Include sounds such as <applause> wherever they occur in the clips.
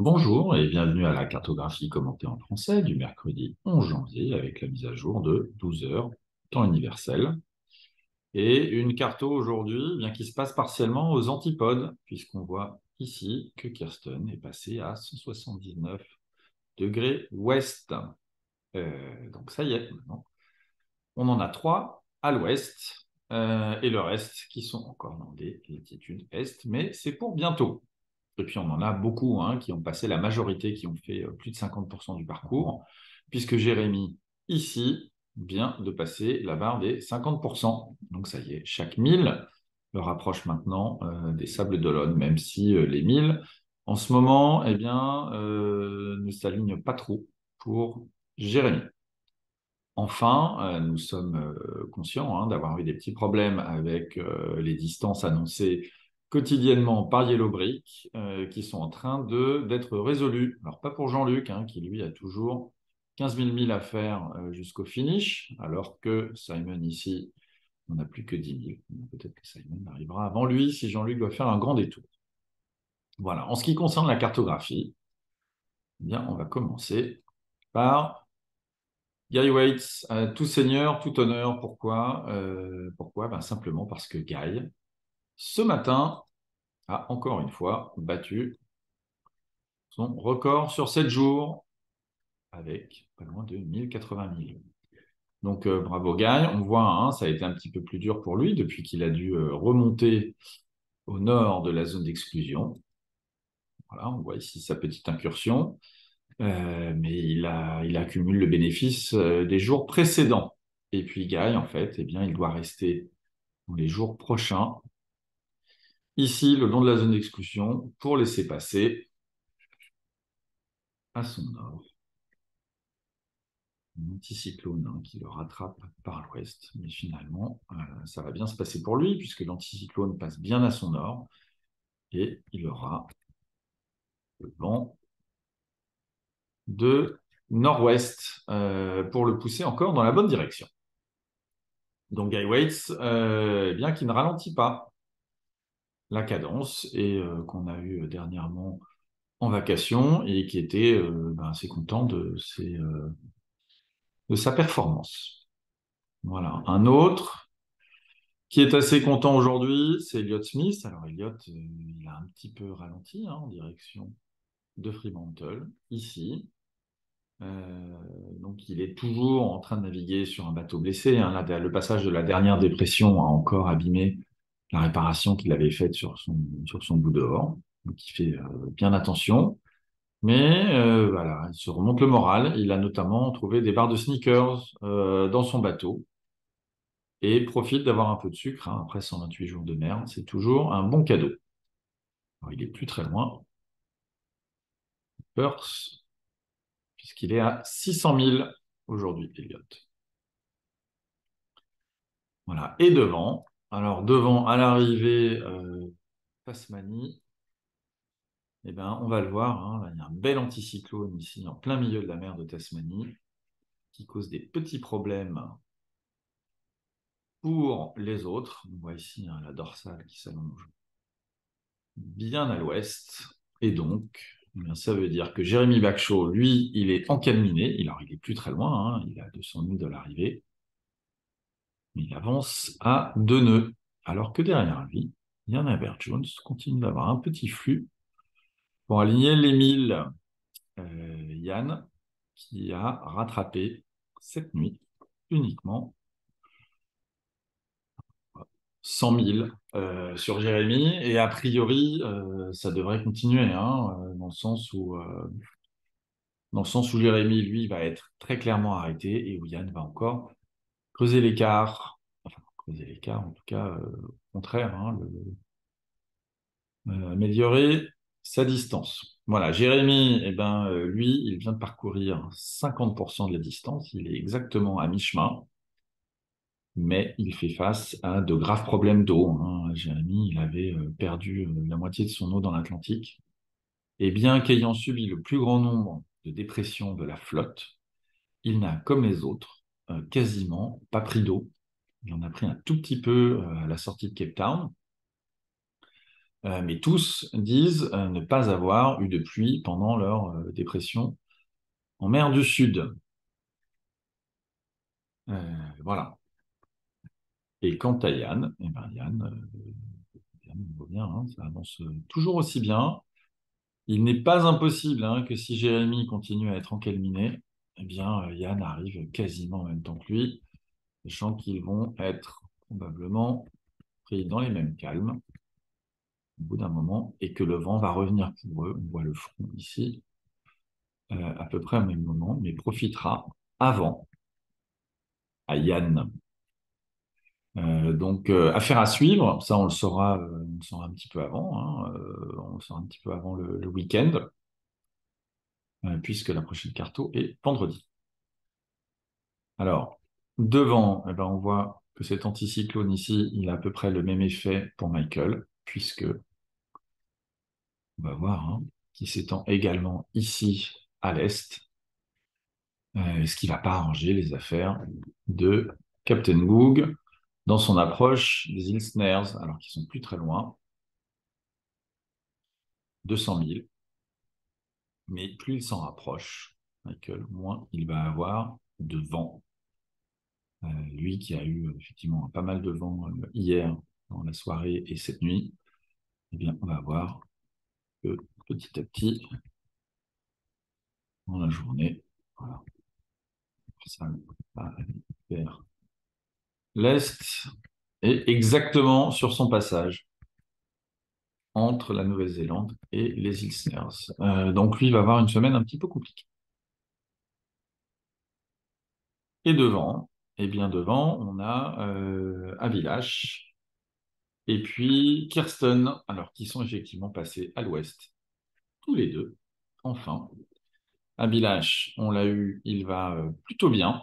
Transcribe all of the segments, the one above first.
Bonjour et bienvenue à la cartographie commentée en français du mercredi 11 janvier avec la mise à jour de 12 heures, temps universel. Et une carto aujourd'hui eh bien qui se passe partiellement aux antipodes, puisqu'on voit ici que Kirsten est passé à 179 degrés ouest. Euh, donc ça y est, maintenant. On en a trois à l'ouest euh, et le reste qui sont encore dans des latitudes est, mais c'est pour bientôt. Et puis on en a beaucoup hein, qui ont passé la majorité, qui ont fait euh, plus de 50% du parcours, puisque Jérémy, ici, vient de passer la barre des 50%. Donc ça y est, chaque 1000 le rapproche maintenant euh, des Sables d'Olonne, même si euh, les 1000, en ce moment, eh bien, ne s'alignent pas trop pour Jérémy. Enfin, nous sommes conscients hein, d'avoir eu des petits problèmes avec les distances annoncées quotidiennement par Yellow Brick, euh, qui sont en train d'être résolus. Alors, pas pour Jean-Luc, hein, qui lui a toujours 15 000 milles à faire euh, jusqu'au finish, alors que Simon ici, on n'a plus que 10 000. Peut-être que Simon arrivera avant lui si Jean-Luc doit faire un grand détour. Voilà. En ce qui concerne la cartographie, eh bien, on va commencer par Guy Waits, euh, tout seigneur, tout honneur. Pourquoi? Pourquoi? Ben, Simplement parce que Guy, ce matin, a encore une fois battu son record sur 7 jours avec pas loin de 1080 000. Donc euh, bravo Guy, on voit, hein, ça a été un petit peu plus dur pour lui depuis qu'il a dû euh, remonter au nord de la zone d'exclusion. Voilà, on voit ici sa petite incursion, euh, mais il, a, il accumule le bénéfice des jours précédents. Et puis Guy, en fait, eh bien, il doit rester dans les jours prochains ici le long de la zone d'exclusion pour laisser passer à son nord un anticyclone hein, qui le rattrape par l'ouest. Mais finalement, euh, ça va bien se passer pour lui puisque l'anticyclone passe bien à son nord et il aura le vent de nord-ouest euh, pour le pousser encore dans la bonne direction. Donc Guy Waits, euh, eh bien qui ne ralentit pas la cadence et euh, qu'on a eu dernièrement en vacation et qui était euh, ben, assez content de, euh, de sa performance. Voilà. Un autre qui est assez content aujourd'hui, c'est Elliot Smith. Alors Elliot, il a un petit peu ralenti hein, en direction de Fremantle, ici. donc il est toujours en train de naviguer sur un bateau blessé. Hein. le passage de la dernière dépression a encore abîmé la réparation qu'il avait faite sur son, bout dehors. Donc il fait euh, bien attention. Mais euh, voilà, il se remonte le moral. Il a notamment trouvé des barres de sneakers euh, dans son bateau et profite d'avoir un peu de sucre hein, après 128 jours de mer. C'est toujours un bon cadeau. il est plus très loin. Perth, puisqu'il est à 600 000 aujourd'hui, Elliot. Voilà. Et devant, alors, devant, à l'arrivée, euh, Tasmanie, eh ben, on va le voir, hein, il y a un bel anticyclone ici, en plein milieu de la mer de Tasmanie, qui cause des petits problèmes pour les autres. On voit ici hein, la dorsale qui s'allonge bien à l'ouest. Et donc, eh ça veut dire que Jérémy Backshaw, lui, il est encalminé. Alors, il est plus très loin, hein, il a 200 000 de l'arrivée il avance à deux nœuds, alors que derrière lui, Yann Jones continue d'avoir un petit flux pour aligner les milles. Euh, Yann, qui a rattrapé cette nuit uniquement 100 000 euh, sur Jérémy, et a priori, euh, ça devrait continuer, hein, dans, le sens où, dans le sens où Jérémy, lui, va être très clairement arrêté, et où Yann va encore creuser l'écart, enfin, creuser l'écart, en tout cas, euh, au contraire, hein, euh, améliorer sa distance. Voilà, Jérémy, eh ben, euh, lui, il vient de parcourir 50% de la distance, il est exactement à mi-chemin, mais il fait face à de graves problèmes d'eau. Hein. Jérémy, il avait perdu la moitié de son eau dans l'Atlantique, et bien qu'ayant subi le plus grand nombre de dépressions de la flotte, il n'a, comme les autres, euh, quasiment pas pris d'eau. Il en a pris un tout petit peu euh, à la sortie de Cape Town. mais tous disent ne pas avoir eu de pluie pendant leur dépression en mer du Sud. voilà. Et quant à Yann, eh ben Yann, bien, hein, ça avance toujours aussi bien. Il n'est pas impossible hein, que si Jérémy continue à être encalminé, eh bien, Yann arrive quasiment en même temps que lui, sachant qu'ils vont être probablement pris dans les mêmes calmes au bout d'un moment, et que le vent va revenir pour eux. On voit le front ici, euh, à peu près au même moment, mais profitera avant à Yann. Euh, donc, euh, affaire à suivre, ça on le saura un petit peu avant, hein, on le saura un petit peu avant le, week-end, puisque la prochaine carto est vendredi. Alors, devant, eh ben, on voit que cet anticyclone ici, il a à peu près le même effet pour Michael, puisque on va voir, hein, s'étend également ici à l'est, euh, ce qui ne va pas arranger les affaires de Captain Boog dans son approche des îles Snares, alors qu'ils sont plus très loin, 200 000. Mais plus il s'en rapproche, Michael, moins il va avoir de vent. Euh, lui qui a eu effectivement pas mal de vent euh, hier dans la soirée et cette nuit, eh bien, on va voir que petit à petit, dans la journée, voilà, ça va vers l'est et exactement sur son passage entre la Nouvelle-Zélande et les îles Snares. Euh, donc lui va avoir une semaine un petit peu compliquée. Et devant, et bien devant, on a euh, Avilash et puis Kirsten, alors qui sont effectivement passés à l'ouest, tous les deux, enfin. Abilash, on l'a eu, il va euh, plutôt bien.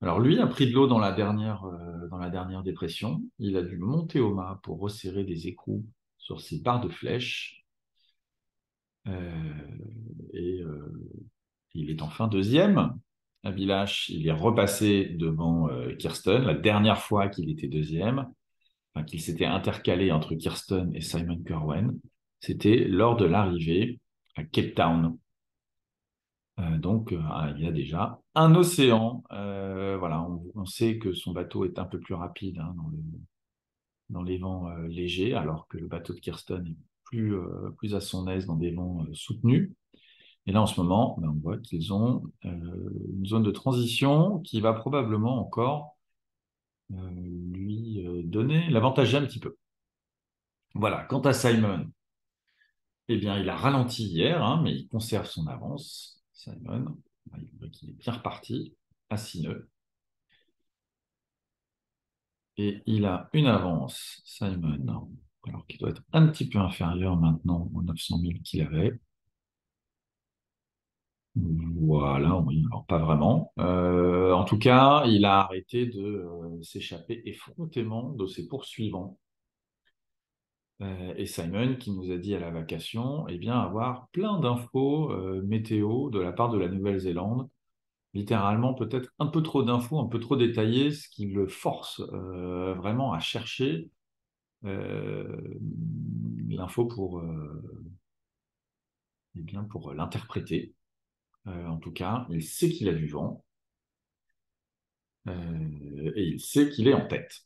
Alors lui a pris de l'eau dans, la dernière, euh, dans la dernière dépression. Il a dû monter au mât pour resserrer des écrous sur ses barres de flèches. Euh, et il est enfin deuxième. Abilash, il est repassé devant Kirsten, la dernière fois qu'il était deuxième qu'il s'était intercalé entre Kirsten et Simon Kerwen, c'était lors de l'arrivée à Cape Town. Euh, donc, euh, il y a déjà un océan. Euh, voilà, on, sait que son bateau est un peu plus rapide hein, les vents légers, alors que le bateau de Kirsten est plus, plus à son aise dans des vents soutenus. Et là, en ce moment, ben, on voit qu'ils ont une zone de transition qui va probablement encore euh, lui euh, donner l'avantage un petit peu. Voilà, quant à Simon, eh bien, il a ralenti hier, hein, mais il conserve son avance. Simon, il est bien reparti à 6 nœuds. Et il a une avance, Simon, alors doit être un petit peu inférieur maintenant aux 900 000 qu'il avait. Voilà, oui, alors pas vraiment. Euh, en tout cas, il a arrêté de euh, s'échapper effrontément de ses poursuivants. Euh, et Simon, qui nous a dit à la vacation, eh bien, avoir plein d'infos météo de la part de la Nouvelle-Zélande. Littéralement, peut-être un peu trop d'infos, un peu trop détaillées, ce qui le force vraiment à chercher l'info pour, eh bien, pour l'interpréter. Euh, en tout cas, il sait qu'il a du vent. Euh, et il sait qu'il est en tête.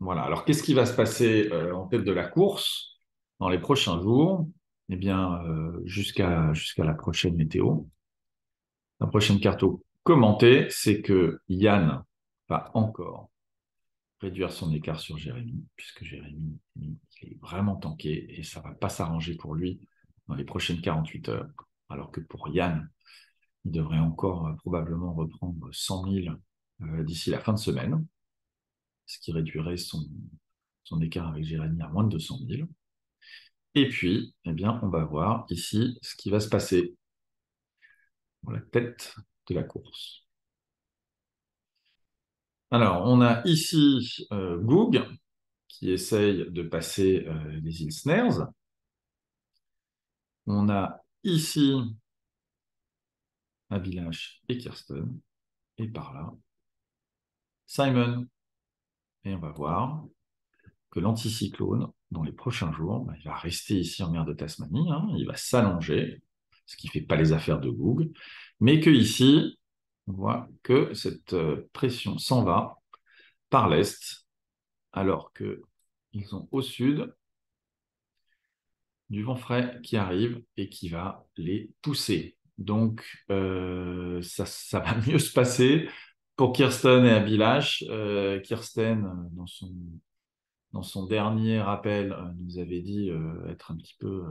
Voilà. Alors, qu'est-ce qui va se passer euh, en tête de la course dans les prochains jours? Eh bien, jusqu'à la prochaine météo. La prochaine carte commentée, c'est que Yann va encore réduire son écart sur Jérémy, puisque Jérémy est vraiment tanké et ça ne va pas s'arranger pour lui dans les prochaines 48 heures. Alors que pour Yann, il devrait encore euh, probablement reprendre 100 000 euh, d'ici la fin de semaine, ce qui réduirait son, son écart avec Jérémy à moins de 200 000. Et puis, eh bien, on va voir ici ce qui va se passer pour la tête de la course. Alors, on a ici euh, Goog qui essaye de passer les îles Snares. On a ici Abilash et Kirsten. Et par là, Simon. Et on va voir que l'anticyclone dans les prochains jours, bah, il va rester ici en mer de Tasmanie, hein, il va s'allonger, ce qui ne fait pas les affaires de Google, mais que ici, on voit que cette euh, pression s'en va par l'est, alors qu'ils ont au sud du vent frais qui arrive et qui va les pousser. Donc, euh, ça, va <laughs> mieux se passer pour Kirsten et Abilash. Euh, Kirsten, dans son, dans son dernier rappel, nous avait dit être un petit peu,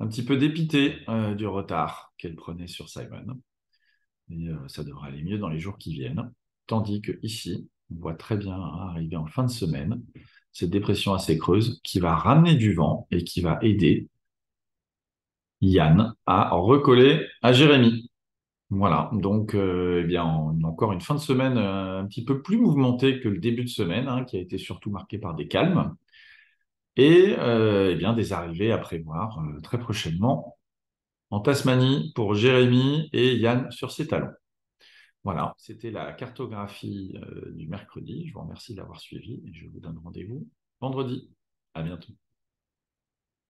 un petit peu dépité du retard qu'elle prenait sur Simon. Et ça devrait aller mieux dans les jours qui viennent. Tandis que ici, on voit très bien arriver en fin de semaine cette dépression assez creuse qui va ramener du vent et qui va aider Yann à recoller à Jérémy. Voilà, donc euh, eh bien, encore une fin de semaine euh, un petit peu plus mouvementée que le début de semaine, hein, qui a été surtout marqué par des calmes, et euh, eh bien, des arrivées à prévoir très prochainement en Tasmanie pour Jérémy et Yann sur ses talons. Voilà, c'était la cartographie du mercredi. Je vous remercie de l'avoir suivi et je vous donne rendez-vous vendredi. À bientôt.